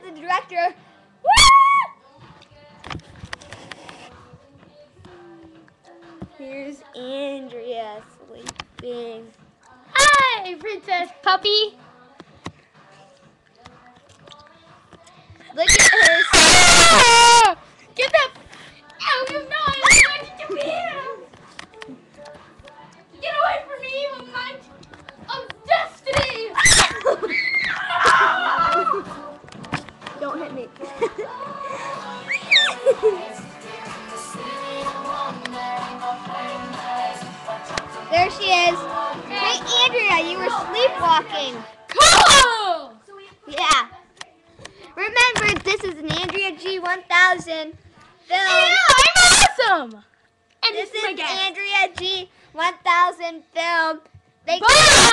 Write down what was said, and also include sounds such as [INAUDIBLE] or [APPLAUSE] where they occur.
to the director. Here's Andrea sleeping. Hi, princess puppy. Look at Don't hit me. [LAUGHS] there she is. Hey, Andrea, you were sleepwalking. Cool! Yeah. Remember, this is an Andrea G1000 film. Yeah, I'm awesome! And This this is my is guest. Andrea G1000 film. Watching. Bye!